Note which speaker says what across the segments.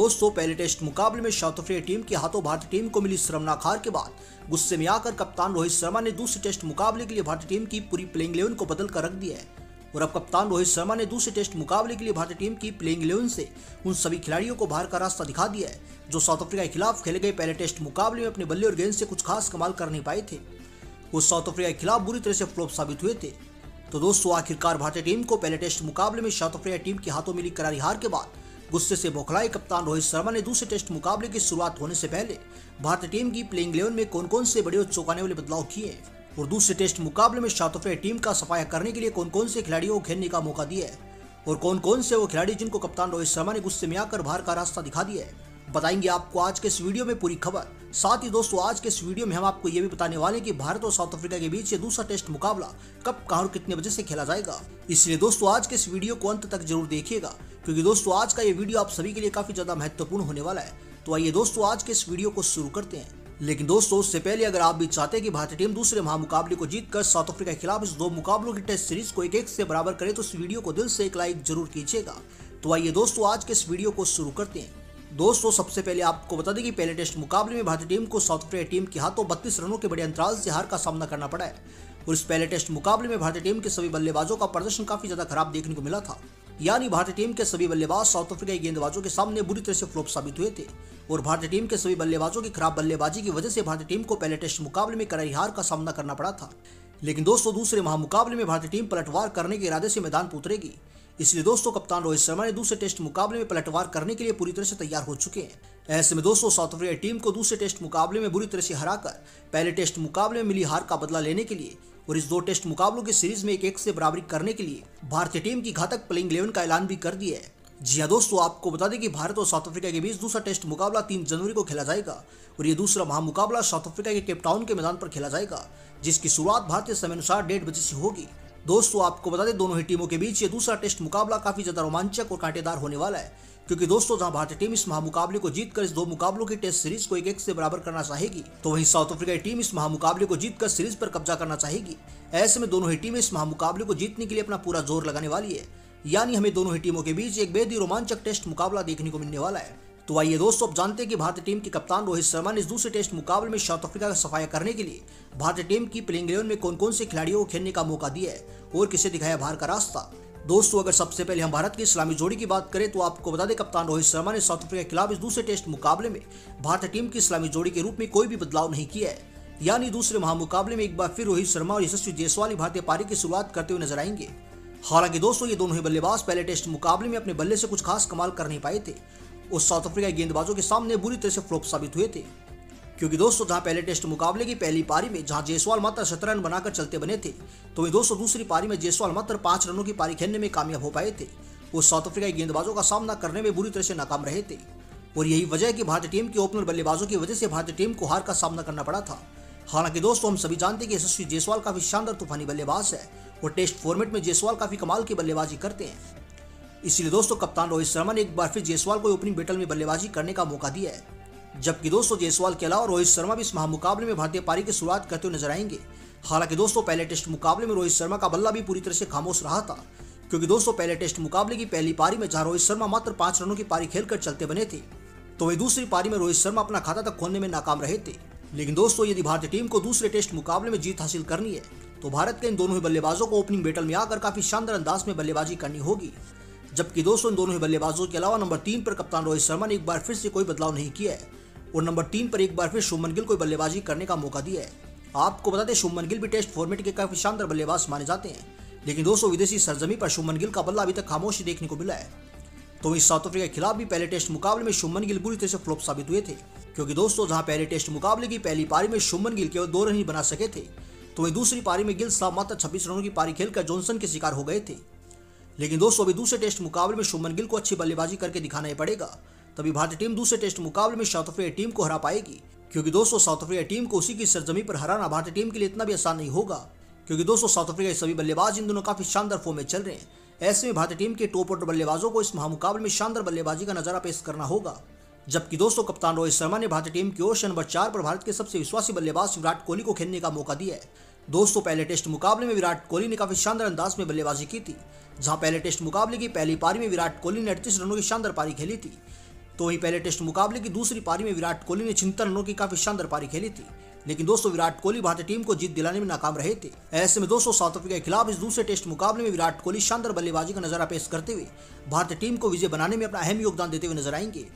Speaker 1: दोस्तों पहले टेस्ट मुकाबले में साउथ अफ्रीका टीम के हाथों भारतीय टीम को मिली शर्मनाक हार के बाद। गुस्से में आकर कप्तान रोहित शर्मा ने दूसरे टेस्ट मुकाबले के लिए भारतीय टीम की पूरी प्लेइंग इलेवन को बदल कर रख दिया है। और अब कप्तान रोहित शर्मा ने दूसरे टेस्ट मुकाबले के लिए भारतीय टीम की प्लेइंग इलेवन से उन सभी खिलाड़ियों को बाहर का रास्ता दिखा दिया है, जो साउथ अफ्रीका के खिलाफ खेले गए पहले टेस्ट मुकाबले में अपने बल्ले और गेंद से कुछ खास कमाल कर नहीं पाए थे। वो साउथ अफ्रीका के खिलाफ बुरी तरह से फ्लॉप साबित हुए थे। तो दोस्तों, आखिरकार भारतीय टीम को पहले टेस्ट मुकाबले में साउथ अफ्रीका टीम के हाथों मिली करारी हार के बाद गुस्से से बौखलाए कप्तान रोहित शर्मा ने दूसरे टेस्ट मुकाबले की शुरुआत होने से पहले भारतीय टीम की प्लेइंग इलेवन में कौन कौन से बड़े और चौंकाने वाले बदलाव किए और दूसरे टेस्ट मुकाबले में साउथ टीम का सफाया करने के लिए कौन कौन से खिलाड़ियों को खेलने का मौका दिया है? और कौन कौन से वो खिलाड़ी जिनको कप्तान रोहित शर्मा ने गुस्से में आकर बाहर का रास्ता दिखा दिया है? बताएँगे आपको आज के इस वीडियो में पूरी खबर। साथ ही दोस्तों, आज के इस वीडियो में हम आपको ये भी बताने वाले कि भारत और साउथ अफ्रीका के बीच ये दूसरा टेस्ट मुकाबला कब कहाँ और कितने बजे से खेला जाएगा। इसलिए दोस्तों, आज के इस वीडियो को अंत तक ज़रूर देखिएगा, क्योंकि दोस्तों, आज का ये वीडियो आप सभी के लिए काफ़ी ज़्यादा महत्वपूर्ण होने वाला है। तो आइए दोस्तों, आज के इस वीडियो को शुरू करते हैं। लेकिन दोस्तों, उससे पहले अगर आप भी चाहते हैं कि भारतीय टीम दूसरे महामुकाबले को जीतकर साउथ अफ्रीका के खिलाफ इस दो मुकाबलों की टेस्ट सीरीज़ को एक एक से बराबर करे तो इस वीडियो को दिल से एक लाइक ज़रूर कीजिएगा। तो आइए दोस्तों, आज के इस वीडियो को शुरू करते हैं। दोस्तों, सबसे पहले आपको बता दें कि पहले टेस्ट मुकाबले में भारतीय टीम को साउथ अफ्रीका टीम के हाथों बत्तीस रनों के बड़े अंतराल से हार का सामना करना पड़ा है। और इस पहले टेस्ट मुकाबले में भारतीय टीम के सभी बल्लेबाजों का प्रदर्शन काफ़ी ज़्यादा खराब देखने को मिला था। यानी भारतीय टीम के सभी बल्लेबाज साउथ अफ्रीका गेंदबाजों के सामने बुरी तरह से फ्लॉप साबित हुए थे। और भारतीय टीम के सभी बल्लेबाजों की खराब बल्लेबाजी की वजह से भारतीय टीम को पहले टेस्ट मुकाबले में करारी हार का सामना करना पड़ा था। लेकिन दोस्तों, दूसरे महामुकाबले में भारतीय टीम पलटवार करने के इरादे से मैदान उतरेगी। इसलिए दोस्तों, कप्तान रोहित शर्मा ने दूसरे टेस्ट मुकाबले में पलटवार करने के लिए पूरी तरह से तैयार हो चुके हैं। ऐसे में दोस्तों, साउथ अफ्रीका टीम को दूसरे टेस्ट मुकाबले में बुरी तरह से हराकर पहले टेस्ट मुकाबले में मिली हार का बदला लेने के लिए और इस दो टेस्ट मुकाबलों की सीरीज़ में एक एक से बराबरी करने के लिए भारतीय टीम की घातक प्लेइंग इलेवन का ऐलान भी कर दिया है। जी हाँ दोस्तों, आपको बता दें कि भारत और साउथ अफ्रीका के बीच दूसरा टेस्ट मुकाबला तीन जनवरी को खेला जाएगा और ये दूसरा महामुकाबला साउथ अफ्रीका के केपटाउन के मैदान पर खेला जाएगा, जिसकी शुरुआत भारतीय समय अनुसार डेढ़ बजे से होगी। दोस्तों, आपको बता दें, दोनों ही टीमों के बीच ये दूसरा टेस्ट मुकाबला काफ़ी ज़्यादा रोमांचक और कांटेदार होने वाला है। क्योंकि दोस्तों, जहाँ भारतीय टीम इस महामुकाबले को जीतकर इस दो मुकाबलों की टेस्ट सीरीज़ को एक एक से बराबर करना चाहेगी तो वहीं साउथ अफ्रीका की टीम इस महामुकाबले को जीतकर सीरीज़ पर कब्जा करना चाहेगी। ऐसे में दोनों ही टीमें इस महामुकाबले को जीतने के लिए अपना पूरा ज़ोर लगाने वाली है। यानी हमें दोनों ही टीमों के बीच एक बेहद ही रोमांचक टेस्ट मुकाबला देखने को मिलने वाला है। तो आइए दोस्तों, अब जानते हैं कि भारतीय टीम के कप्तान रोहित शर्मा ने इस दूसरे टेस्ट मुकाबले में साउथ अफ्रीका का सफाया करने के लिए भारतीय टीम की प्लेइंग इलेवन में कौन कौन से खिलाड़ियों को खेलने का मौका दिया है और किसे दिखाया बाहर का रास्ता। दोस्तों, अगर सबसे पहले हम भारत की इस्लामी जोड़ी की बात करें तो आपको बता दें कप्तान रोहित शर्मा ने साउथ अफ्रीका के खिलाफ इस दूसरे टेस्ट मुकाबले में भारतीय टीम की इस्लामी जोड़ी के रूप में कोई भी बदलाव नहीं किया है। यानी दूसरे महामुकाबले में एक बार फिर रोहित शर्मा और यशस्वी जायसवाल भारतीय पारी की शुरुआत करते हुए नज़र आएँगे। हालाँकि दोस्तों, ये दोनों ही बल्लेबाज पहले टेस्ट मुकाबले में अपने बल्ले से कुछ खास कमाल कर नहीं पाए थे। और साउथ अफ्रीका गेंदबाजों के सामने बुरी तरह से फ्लॉप साबित हुए थे। क्योंकि दोस्तों, जहाँ पहले टेस्ट मुकाबले की पहली पारी में जहाँ जायसवाल मात्र सत्रह रन बनाकर चलते बने थे तो वही दोस्तों दूसरी पारी में जयसवाल मात्र पाँच रनों की पारी खेलने में कामयाब हो पाए थे। वो साउथ अफ्रीका गेंदबाजों का सामना करने में बुरी तरह से नाकाम रहे थे। और यही वजह है कि भारतीय टीम के ओपनर बल्लेबाजों की वजह से भारतीय टीम को हार का सामना करना पड़ा था। हालाँकि दोस्तों, हम सभी जानते हैं कि यशस्वी जयसवाल काफ़ी शानदार तूफानी बल्लेबाज है और टेस्ट फॉर्मेट में जयसवाल काफ़ी कमाल की बल्लेबाजी करते हैं। इसलिए दोस्तों, कप्तान रोहित शर्मा ने एक बार फिर जयसवाल को ओपनिंग बैटल में बल्लेबाजी करने का मौका दिया है। जबकि दोस्तों, जायसवाल के अलावा रोहित शर्मा भी इस महामुकाबले में भारतीय पारी की शुरुआत करते हुए नज़र आएँगे। हालाँकि दोस्तों, पहले टेस्ट मुकाबले में रोहित शर्मा का बल्ला भी पूरी तरह से खामोश रहा था। क्योंकि दोस्तों, पहले टेस्ट मुकाबले की पहली पारी में जहाँ रोहित शर्मा मात्र पाँच रनों की पारी खेलकर चलते बने थे तो वही दूसरी पारी में रोहित शर्मा अपना खाता तक खोलने में नाकाम रहे थे। लेकिन दोस्तों, यदि भारतीय टीम को दूसरे टेस्ट मुकाबले में जीत हासिल करनी है तो भारत के इन दोनों ही बल्लेबाजों को ओपनिंग बैटल में आकर काफ़ी शानदार अंदाज में बल्लेबाजी करनी होगी। जबकि दोस्तों दोनों ही बल्लेबाजों के अलावा नंबर तीन पर कप्तान रोहित शर्मा ने एक बार फिर से कोई बदलाव नहीं किया है और नंबर तीन पर एक बार फिर शुभमन गिल को बल्लेबाजी करने का मौका दिया है। आपको बता दें, शुभमन गिल भी टेस्ट फॉर्मेट के काफ़ी शानदार बल्लेबाज माने जाते हैं। लेकिन दोस्तों विदेशी सरजमी पर शुभमन गिल का बल्ला अभी तक खामोशी देखने को मिला है। तो इस साउथ अफ्रीका के खिलाफ भी पहले टेस्ट मुकाबले में शुभमन गिल बुरी तरह से फ्लॉप साबित हुए थे। क्योंकि दोस्तों जहाँ पहले टेस्ट मुकाबले की पहली पारी में शुभमन गिल केवल दो रन ही बना सके थे तो वही दूसरी पारी में गिल साहब मात्र छब्बीस रनों की पारी खेलकर जॉनसन के शिकार हो गए थे। लेकिन दोस्तों, अभी दूसरे टेस्ट मुकाबले में शुभमन गिल को अच्छी बल्लेबाजी करके दिखाना ही पड़ेगा। तभी भारतीय टीम दूसरे टेस्ट मुकाबले में साउथ अफ्रीका टीम को हरा पाएगी। क्योंकि दोस्तों, साउथ अफ्रीका टीम को उसी की सरजमी पर हराना भारतीय टीम के लिए इतना भी आसान नहीं होगा। क्योंकि दोस्तों, साउथ अफ्रीका के सभी बल्लेबाज इन दोनों काफ़ी शानदार फॉर्म में चल रहे हैं। ऐसे में भारतीय टीम के टॉप ऑर्डर बल्लेबाजों को इस महामुकाबले में शानदार बल्लेबाजी का नज़ारा पेश करना होगा। जबकि दोस्तों कप्तान रोहित शर्मा ने भारतीय टीम की ओर से नंबर चार पर भारत के सबसे विश्वासी बल्लेबाज विराट कोहली को खेलने का मौका दिया है। दोस्तों, पहले टेस्ट मुकाबले में विराट कोहली ने काफ़ी शानदार अंदाज में बल्लेबाजी की थी, जहाँ पहले टेस्ट मुकाबले की पहली पारी में विराट कोहली ने अड़तीस रनों की शानदार पारी खेली थी। तो वहीं पहले टेस्ट मुकाबले की दूसरी पारी में विराट कोहली ने छिहत्तर रनों की काफ़ी शानदार पारी खेली थी। लेकिन दोस्तों, विराट कोहली भारतीय टीम को जीत दिलाने में नाकाम रहे थे। ऐसे में दोस्तों, साउथ अफ्रीका के खिलाफ इस दूसरे टेस्ट मुकाबले में विराट कोहली शानदार बल्लेबाजी का नज़ारा पेश करते हुए भारतीय टीम को विजय बनाने में अपना अहम योगदान देते हुए नज़र आएँगे।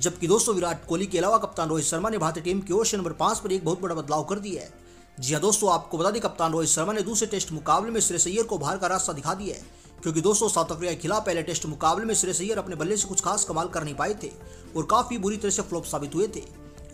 Speaker 1: जबकि दोस्तों विराट कोहली के अलावा कप्तान रोहित शर्मा ने भारतीय टीम की ओर नंबर पाँच पर एक बहुत बड़ा बदलाव कर दिया है। जी हाँ दोस्तों, आपको बता दें, कप्तान रोहित शर्मा ने दूसरे टेस्ट मुकाबले में श्रेयस अय्यर को बाहर का रास्ता दिखा दिया है, क्योंकि दोस्तों साउथ अफ्रीका के खिलाफ पहले टेस्ट मुकाबले में श्रेयस अय्यर अपने बल्ले से कुछ खास कमाल कर नहीं पाए थे और काफ़ी बुरी तरह से फ्लॉप साबित हुए थे।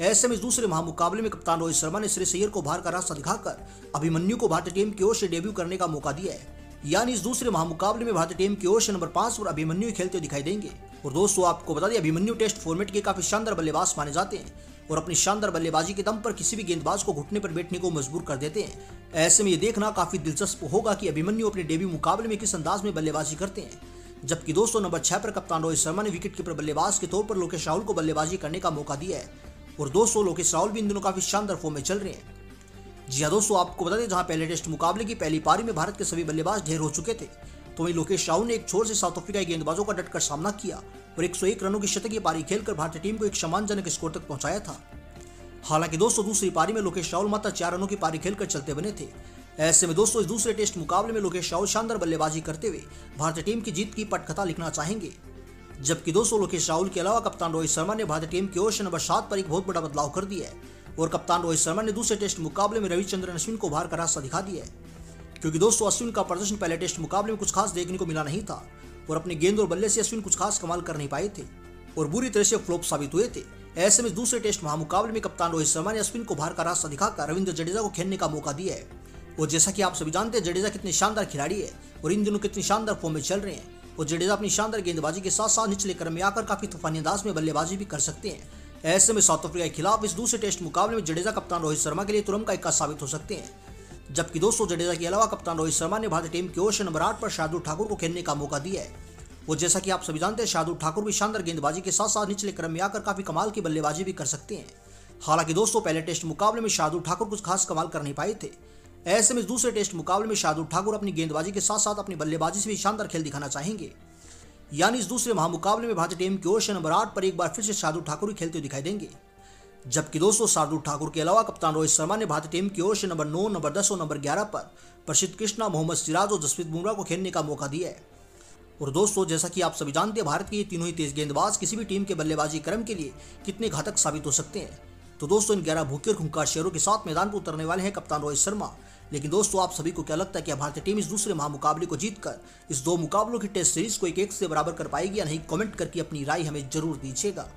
Speaker 1: ऐसे में दूसरे महामुकाबले में कप्तान रोहित शर्मा ने श्रेयस अय्यर को बाहर का रास्ता दिखाकर अभिमन्यु को भारतीय टीम की ओर से डेब्यू करने का मौका दिया है। यानी इस दूसरे महामुकाबले में भारतीय टीम की ओर से नंबर पाँच पर अभिमन्यु खेलते दिखाई देंगे। और दोस्तों, आपको बता दें अभिमन्यु टेस्ट फॉर्मेट के काफ़ी शानदार बल्लेबाज माने जाते हैं और अपनी शानदार बल्लेबाजी के दम पर किसी भी गेंदबाज को घुटने पर बैठने को मजबूर कर देते हैं। ऐसे में ये देखना काफ़ी दिलचस्प होगा कि अभिमन्यु अपने डेब्यू मुकाबले में किस अंदाज में बल्लेबाजी करते हैं। जबकि दोस्तों, नंबर छह पर कप्तान रोहित शर्मा ने विकेट कीपर बल्लेबाज के तौर पर लोकेश राहुल को बल्लेबाजी करने का मौका दिया है और दोस्तों, लोकेश राहुल भी इन दिनों काफ़ी शानदार फॉर्म में चल रहे हैं। जी हाँ दोस्तों, आपको बता दें, जहाँ पहले टेस्ट मुकाबले की पहली पारी में भारत के सभी बल्लेबाज ढेर हो चुके थे तो वहीं लोकेश राहुल ने एक छोर से साउथ अफ्रीका के गेंदबाजों का डटकर सामना किया और 101 रनों की शतकीय पारी खेलकर भारतीय टीम को एक सम्मानजनक स्कोर तक पहुँचाया था। हालाँकि दोस्तों, दूसरी पारी में लोकेश राहुल मात्र चार रनों की पारी खेलकर चलते बने थे। ऐसे में दोस्तों, इस दूसरे टेस्ट मुकाबले में लोकेश राहुल शानदार बल्लेबाजी करते हुए भारतीय टीम की जीत की पटकथा लिखना चाहेंगे। जबकि दोस्तों, लोकेश राहुल के अलावा कप्तान रोहित शर्मा ने भारतीय टीम की ओर से नंबर सात पर एक बहुत बड़ा बदलाव कर दिया है और कप्तान रोहित शर्मा ने दूसरे टेस्ट मुकाबले में रविचंद्रन अश्विन को बाहर का रास्ता दिखा दिया है। क्योंकि दोस्तों अश्विन का प्रदर्शन पहले टेस्ट मुकाबले में कुछ खास देखने को मिला नहीं था, और अपने गेंद और बल्ले से अश्विन कुछ खास कमाल कर नहीं पाए थे, और बुरी तरह से फ्लॉप साबित हुए थे। ऐसे में दूसरे टेस्ट महामुकाबले में कप्तान रोहित शर्मा ने अश्विन को बाहर का रास्ता दिखाकर रविंद्र जडेजा को खेलने का मौका दिया है। और जैसा कि आप सभी जानते हैं, जडेजा कितने शानदार खिलाड़ी है, और इन दिनों कितनी शानदार फॉर्म में चल रहे हैं। और जडेजा अपनी शानदार गेंदबाजी के साथ साथ निचले क्रम में आकर काफ़ी तूफानी अंदाज में बल्लेबाजी भी कर सकते हैं। ऐसे में साउथ अफ्रीका के खिलाफ इस दूसरे टेस्ट मुकाबले में जडेजा कप्तान रोहित शर्मा के लिए तुरंत का इक्का साबित हो सकते हैं। जबकि दोस्तों जडेजा के अलावा कप्तान रोहित शर्मा ने भारतीय टीम की ओर से नंबर आठ पर शार्दुल ठाकुर को खेलने का मौका दिया है। वो जैसा कि आप सभी जानते हैं, शार्दुल ठाकुर भी शानदार गेंदबाजी के साथ साथ निचले क्रम में आकर काफ़ी कमाल की बल्लेबाजी भी कर सकते हैं। हालाँकि दोस्तों, पहले टेस्ट मुकाबले में शार्दुल ठाकुर कुछ खास कमाल कर नहीं पाए थे। ऐसे में दूसरे टेस्ट मुकाबले में शार्दुल ठाकुर अपनी गेंदबाजी के साथ साथ अपनी बल्लेबाजी से भी शानदार खेल दिखाना चाहेंगे। यानी इस दूसरे महामुकाबले में भारतीय टीम की ओर से नंबर आठ पर एक बार फिर से शार्दुल ठाकुर ही खेलते दिखाई देंगे। जबकि दोस्तों शार्दुल ठाकुर के अलावा कप्तान रोहित शर्मा ने भारतीय टीम की ओर से नंबर नौ, नंबर दस और नंबर ग्यारह पर प्रसिद्ध कृष्णा, मोहम्मद सिराज और जसप्रीत बुमराह को खेलने का मौका दिया है। और दोस्तों, जैसा कि आप सभी जानते हैं, भारत के ये तीनों ही तेज गेंदबाज किसी भी टीम के बल्लेबाजी क्रम के लिए कितने घातक साबित हो सकते हैं। तो दोस्तों, इन ग्यारह भूखे और खुंकार शेयरों के साथ मैदान पर उतरने वाले हैं कप्तान रोहित शर्मा। लेकिन दोस्तों, आप सभी को क्या लगता है कि भारतीय टीम इस दूसरे महामुकाबले को जीतकर इस दो मुकाबलों की टेस्ट सीरीज़ को एक एक से बराबर कर पाएगी या नहीं, कमेंट करके अपनी राय हमें ज़रूर दीजिएगा।